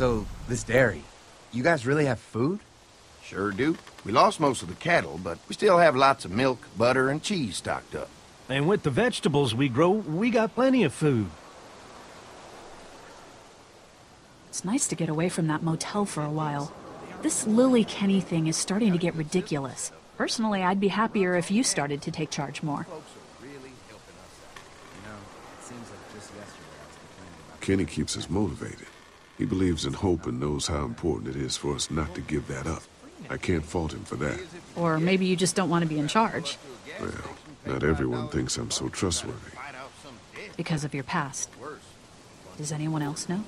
So, this dairy, you guys really have food? Sure do. We lost most of the cattle, but we still have lots of milk, butter, and cheese stocked up. And with the vegetables we grow, we got plenty of food. It's nice to get away from that motel for a while. This Lilly Kenny thing is starting to get ridiculous. Personally, I'd be happier if you started to take charge more. Kenny keeps us motivated. He believes in hope and knows how important it is for us not to give that up. I can't fault him for that. Or maybe you just don't want to be in charge Well, not everyone thinks I'm so trustworthy. because of your past. Does anyone else know?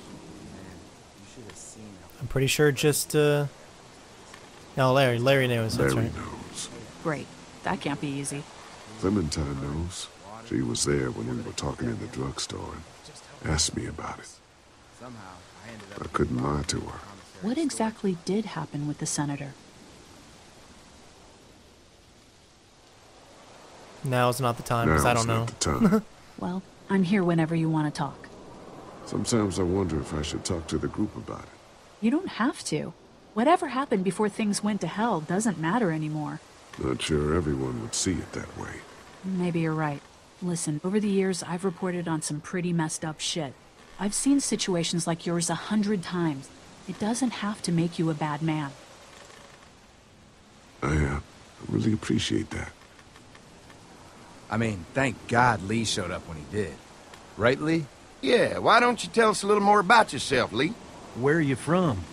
I'm pretty sure just, uh... No, Larry. Larry knows. Larry right. knows. Great. That can't be easy. Clementine knows. She was there when we were talking in the drugstore and asked me about it. I couldn't lie to her. What exactly did happen with the senator? Now's not the time, because I don't know. not the time. Well, I'm here whenever you want to talk. Sometimes I wonder if I should talk to the group about it. You don't have to. Whatever happened before things went to hell doesn't matter anymore. Not sure everyone would see it that way. Maybe you're right. Listen, over the years, I've reported on some pretty messed up shit. I've seen situations like yours a hundred times. It doesn't have to make you a bad man. I, uh, really appreciate that. I mean, thank God Lee showed up when he did. Right, Lee? Yeah, why don't you tell us a little more about yourself, Lee? Where are you from?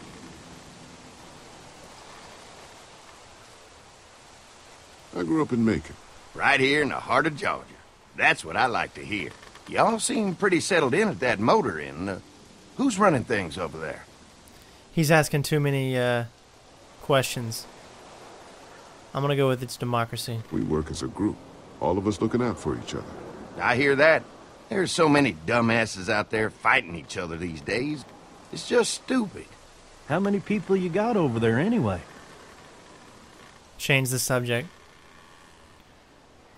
I grew up in Macon. Right here in the heart of Georgia. That's what I like to hear. Y'all seem pretty settled in at that motor inn. Uh, who's running things over there? He's asking too many, uh, questions. I'm gonna go with it's democracy. We work as a group, all of us looking out for each other. I hear that. There's so many dumbasses out there fighting each other these days. It's just stupid. How many people you got over there anyway? Change the subject.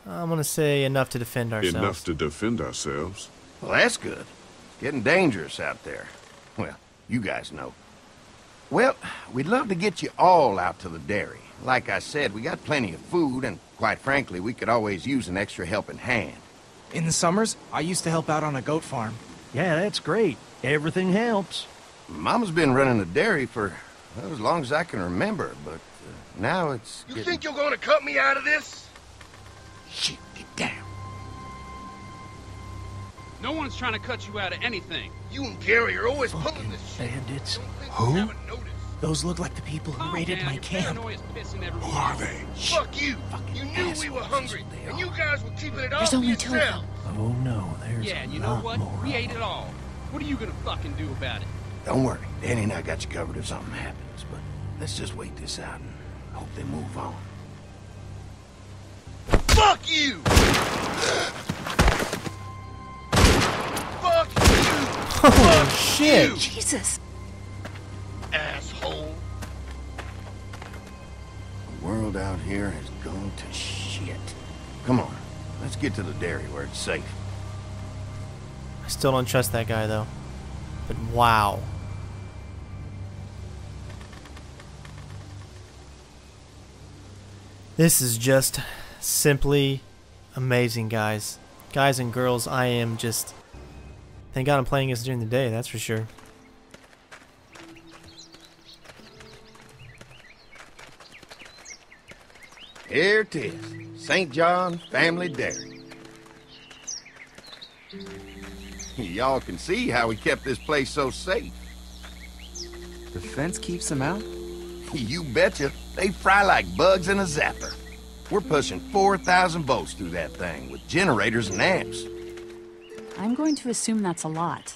I'm gonna say enough to defend ourselves. Enough to defend ourselves. Well, that's good. It's getting dangerous out there. Well, you guys know. Well, we'd love to get you all out to the dairy. Like I said, we got plenty of food, and quite frankly, we could always use an extra helping hand. In the summers, I used to help out on a goat farm. Yeah, that's great. Everything helps. Mama's been running the dairy for well, as long as I can remember, but uh, now it's. You getting- think you're gonna cut me out of this? Shit, get down. No one's trying to cut you out of anything. You and Gary are always pulling this shit. Bandits. Who? you haven't noticed. Those look like the people who Calm raided down, my camp. paranoia's pissing everyone Who are they? Fuck you. You knew we were hungry, and you guys were keeping it all There's only two of yourself. them. Oh no, there's Yeah, and you know what? more. We ate it all. What are you gonna fucking do about it? Don't worry, Danny and I got you covered if something happens, but let's just wait this out and hope they move on. Fuck you. Fuck you. Holy shit! Jesus! Asshole. The world out here has gone to shit. Come on, let's get to the dairy where it's safe. I still don't trust that guy though. But wow. This is just simply amazing, guys. Guys and girls, I am just. Thank God I'm playing this during the day, that's for sure. Here it is, St. John Family Dairy. Y'all can see how we kept this place so safe. The fence keeps them out? You betcha. They fry like bugs in a zapper. We're pushing 4,000 volts through that thing with generators and amps. I'm going to assume that's a lot.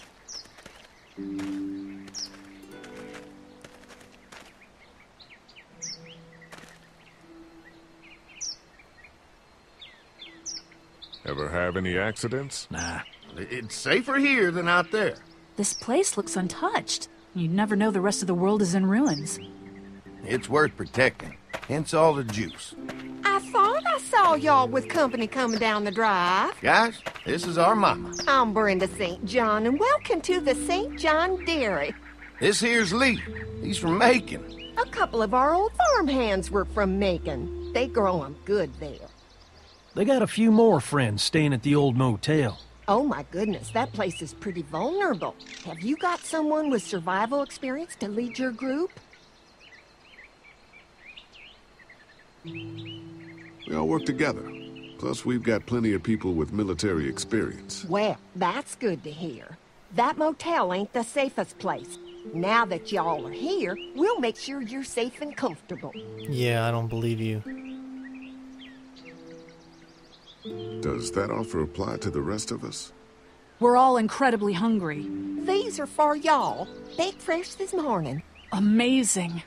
Ever have any accidents? Nah. It's safer here than out there. This place looks untouched. You'd never know the rest of the world is in ruins. It's worth protecting. Hence all the juice. I thought I saw y'all with company coming down the drive. Guys, this is our mama. I'm Brenda St. John, and welcome to the St. John Dairy. This here's Lee. He's from Macon. A couple of our old farm hands were from Macon. They grow 'em good there. They got a few more friends staying at the old motel. Oh my goodness, that place is pretty vulnerable. Have you got someone with survival experience to lead your group? We all work together. Plus, we've got plenty of people with military experience. Well, that's good to hear. That motel ain't the safest place. Now that y'all are here, we'll make sure you're safe and comfortable. Yeah, I don't believe you. Does that offer apply to the rest of us? We're all incredibly hungry. These are for y'all. Baked fresh this morning. Amazing.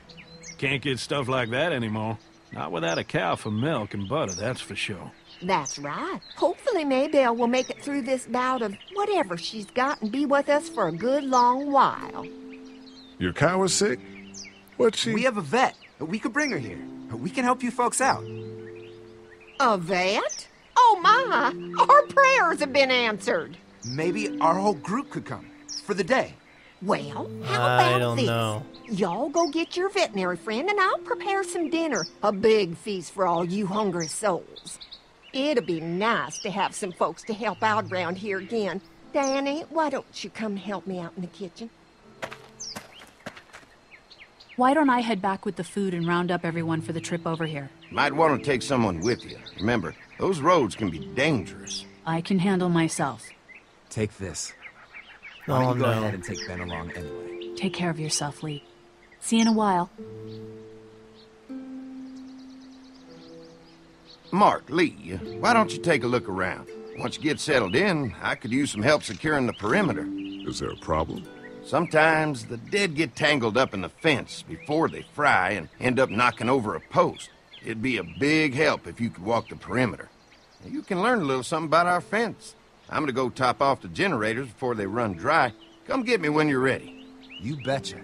Can't get stuff like that anymore. Not without a cow for milk and butter, that's for sure. That's right. Hopefully Maybelle will make it through this bout of whatever she's got and be with us for a good long while. Your cow is sick? What's she... We have a vet. We could bring her here. We can help you folks out. A vet? Oh my! Our prayers have been answered. Maybe our whole group could come. For the day. Well, how I about don't this? know. Y'all go get your veterinary friend and I'll prepare some dinner. A big feast for all you hungry souls. It'd be nice to have some folks to help out around here again. Danny, why don't you come help me out in the kitchen? Why don't I head back with the food and round up everyone for the trip over here? Might want to take someone with you. Remember, those roads can be dangerous. I can handle myself. Take this. Why Oh don't you oh, go no. ahead and take Ben along anyway? Take care of yourself, Lee. See you in a while. Mark, Lee, why don't you take a look around? Once you get settled in, I could use some help securing the perimeter. Is there a problem? Sometimes the dead get tangled up in the fence before they fry and end up knocking over a post. It'd be a big help if you could walk the perimeter. You can learn a little something about our fence. I'm gonna go top off the generators before they run dry. Come get me when you're ready. You betcha.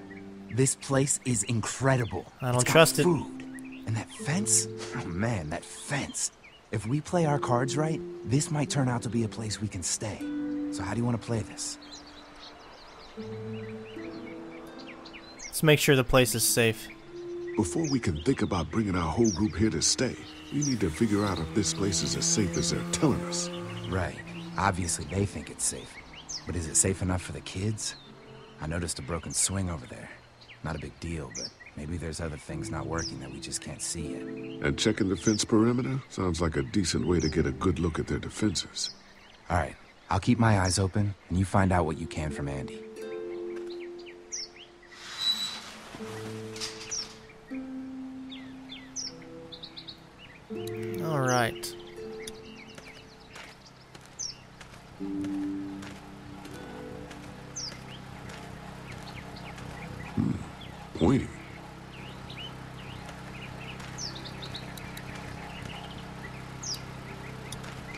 This place is incredible. I don't It's got trust it. food. And that fence? Oh man, that fence. If we play our cards right, this might turn out to be a place we can stay. So how do you want to play this? Let's make sure the place is safe. Before we can think about bringing our whole group here to stay, we need to figure out if this place is as safe as they're telling us. Right. Obviously they think it's safe. But is it safe enough for the kids? I noticed a broken swing over there. Not a big deal, but maybe there's other things not working that we just can't see yet. And checking the fence perimeter sounds like a decent way to get a good look at their defenses. All right. I'll keep my eyes open, and you find out what you can from Andy. All right. Pointing.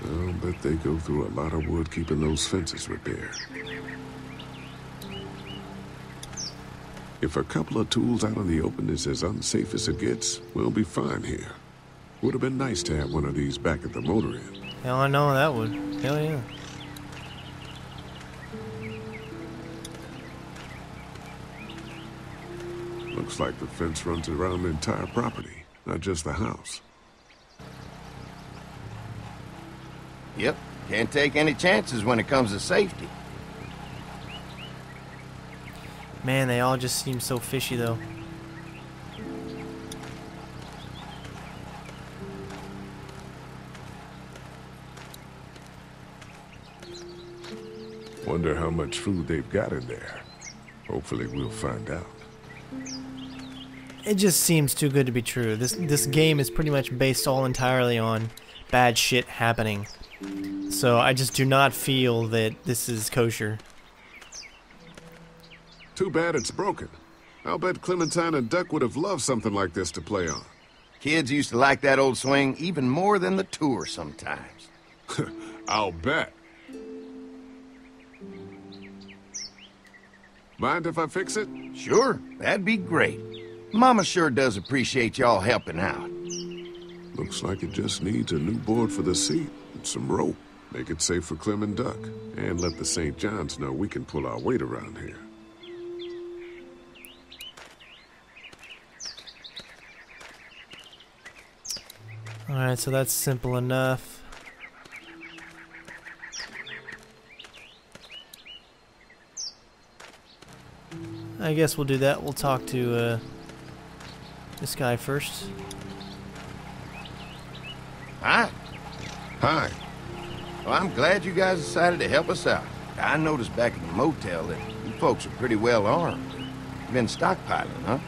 I'll bet they go through a lot of wood keeping those fences repaired. If a couple of tools out in the open is as unsafe as it gets, we'll be fine here. Would have been nice to have one of these back at the motor inn. Hell, I know that would. Hell yeah. Looks like the fence runs around the entire property, not just the house. Yep, can't take any chances when it comes to safety. Man, they all just seem so fishy though. Wonder how much food they've got in there. Hopefully we'll find out. It just seems too good to be true. This this game is pretty much based all entirely on bad shit happening. So I just do not feel that this is kosher. Too bad it's broken. I'll bet Clementine and Duck would have loved something like this to play on. Kids used to like that old swing even more than the tour sometimes. I'll bet. Mind if I fix it? Sure, that'd be great. Mama sure does appreciate y'all helping out. Looks like it just needs a new board for the seat and some rope. Make it safe for Clem and Duck. And let the St. John's know we can pull our weight around here. Alright, so that's simple enough. I guess we'll do that. We'll talk to uh, this guy first. Hi. Hi. Well, I'm glad you guys decided to help us out. I noticed back at the motel that you folks are pretty well armed. You've been stockpiling, huh?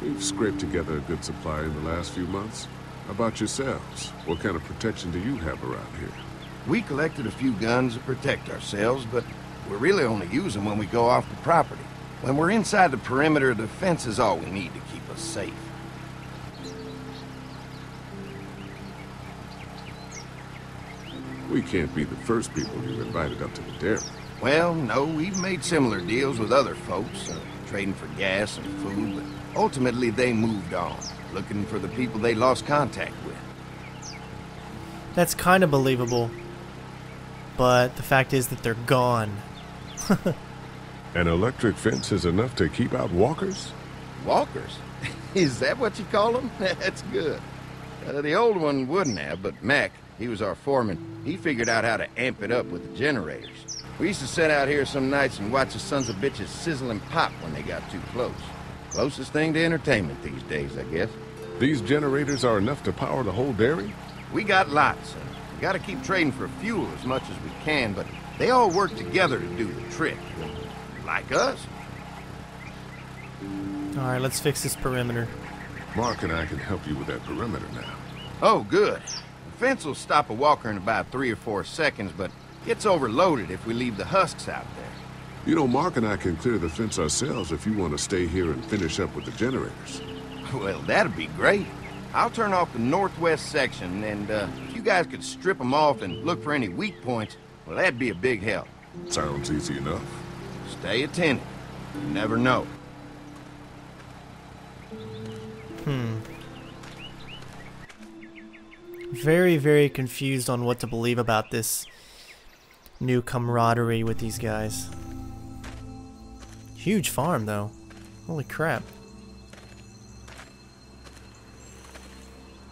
We've scraped together a good supply in the last few months. How about yourselves? What kind of protection do you have around here? We collected a few guns to protect ourselves, but we really only use them when we go off the property. When we're inside the perimeter, the fence is all we need to keep us safe. We can't be the first people you've invited up to the dairy. Well, no, we've made similar deals with other folks, uh, trading for gas and food, but ultimately they moved on, looking for the people they lost contact with. That's kind of believable. But the fact is that they're gone. An electric fence is enough to keep out walkers? Walkers? is that what you call them? That's good. Uh, the old one wouldn't have, but Mac, he was our foreman, he figured out how to amp it up with the generators. We used to sit out here some nights and watch the sons of bitches sizzle and pop when they got too close. Closest thing to entertainment these days, I guess. These generators are enough to power the whole dairy? We got lots, and we gotta keep trading for fuel as much as we can, but they all work together to do the trick. Like us. Alright, let's fix this perimeter. Mark and I can help you with that perimeter now. Oh, good. The fence will stop a walker in about three or four seconds, but gets overloaded if we leave the husks out there. You know, Mark and I can clear the fence ourselves if you want to stay here and finish up with the generators. Well, that'd be great. I'll turn off the northwest section, and uh, if you guys could strip them off and look for any weak points, well, that'd be a big help. Sounds easy enough. Stay attentive. You never know. Hmm. Very, very confused on what to believe about this new camaraderie with these guys. Huge farm, though. Holy crap.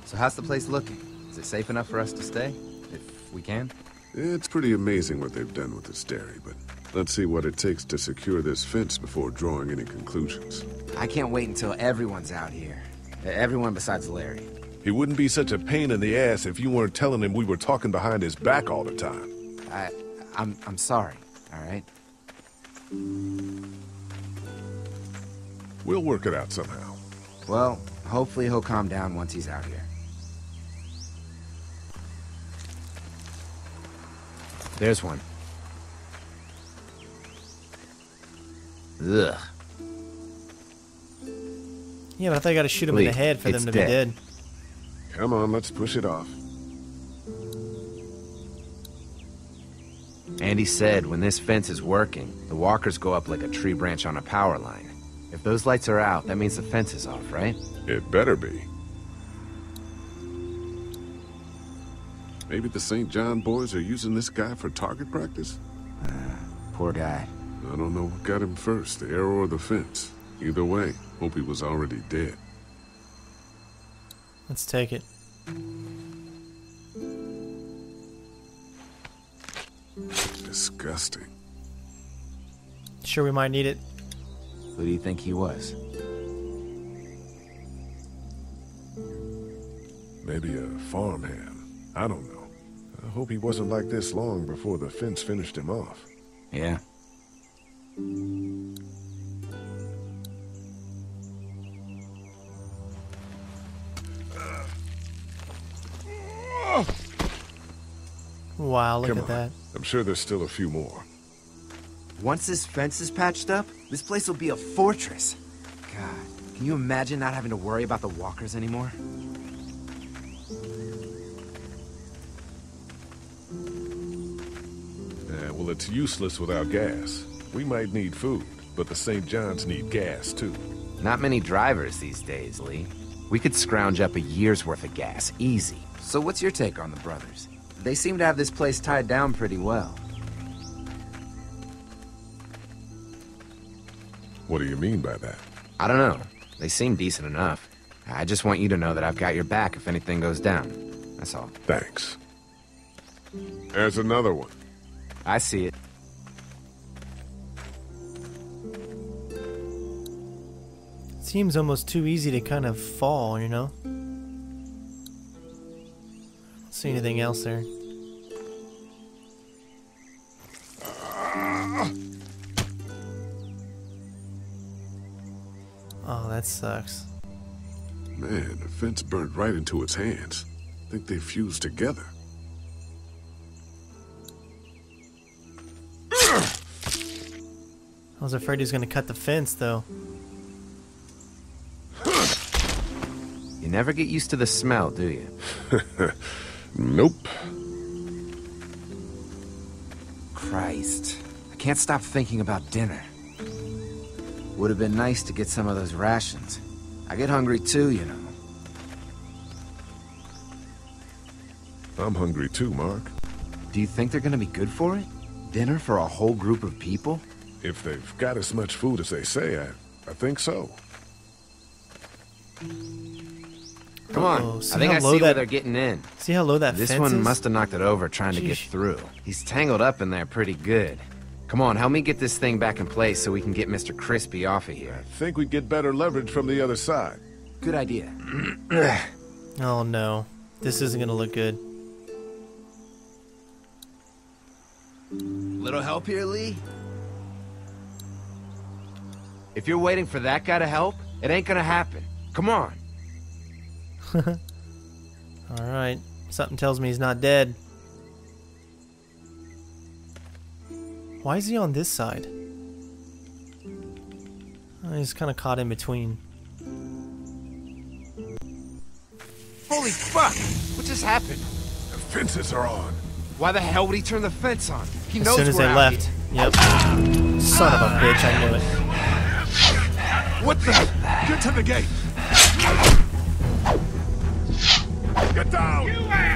So how's the place looking? Is it safe enough for us to stay? If we can? It's pretty amazing what they've done with this dairy, but let's see what it takes to secure this fence before drawing any conclusions. I can't wait until everyone's out here. Everyone besides Larry. He wouldn't be such a pain in the ass if you weren't telling him we were talking behind his back all the time. I, I'm, I'm sorry. All right. We'll work it out somehow. Well, hopefully he'll calm down once he's out here. There's one. Ugh. Yeah, but I thought I gotta shoot him in the head for them to dead. be dead. Come on, let's push it off. Andy said when this fence is working, the walkers go up like a tree branch on a power line. If those lights are out, that means the fence is off, right? It better be. Maybe the St. John boys are using this guy for target practice? Ah, poor guy. I don't know what got him first, the arrow or the fence. Either way, hope he was already dead. Let's take it. Disgusting. Sure, we might need it. Who do you think he was? Maybe a farmhand. I don't know. I hope he wasn't like this long before the fence finished him off. Yeah. Wow, look Come at on. that. I'm sure there's still a few more. Once this fence is patched up, this place will be a fortress. God, can you imagine not having to worry about the walkers anymore? Well, it's useless without gas. We might need food, but the St. John's need gas, too. Not many drivers these days, Lee. We could scrounge up a year's worth of gas, easy. So what's your take on the brothers? They seem to have this place tied down pretty well. What do you mean by that? I don't know. They seem decent enough. I just want you to know that I've got your back if anything goes down. That's all. Thanks. There's another one. I see it. Seems almost too easy to kind of fall, you know? Don't see anything else there. Oh, that sucks. Man, the fence burnt right into its hands. Think they fused together. Was afraid he was gonna cut the fence, though. You never get used to the smell, do you? Nope. Christ. I can't stop thinking about dinner. Would have been nice to get some of those rations. I get hungry too, you know. I'm hungry too, Mark. Do you think they're gonna be good for it? Dinner for a whole group of people? If they've got as much food as they say, I, I think so. Come on. Uh-oh, I think I low see where that- they're getting in. See how low that This fence one is? must have knocked it over trying to get through. He's tangled up in there pretty good. Come on, help me get this thing back in place so we can get Mr. Crispy off of here. I think we'd get better leverage from the other side. Good idea. Oh no. This isn't gonna look good. Little help here, Lee? If you're waiting for that guy to help, it ain't gonna happen. Come on. Alright. Something tells me he's not dead. Why is he on this side? Oh, he's kind of caught in between. Holy fuck! What just happened? The fences are on. Why the hell would he turn the fence on? He As knows soon as we're they left. here. Yep. Son of a bitch, I knew it. What the? Get to the gate. Get down!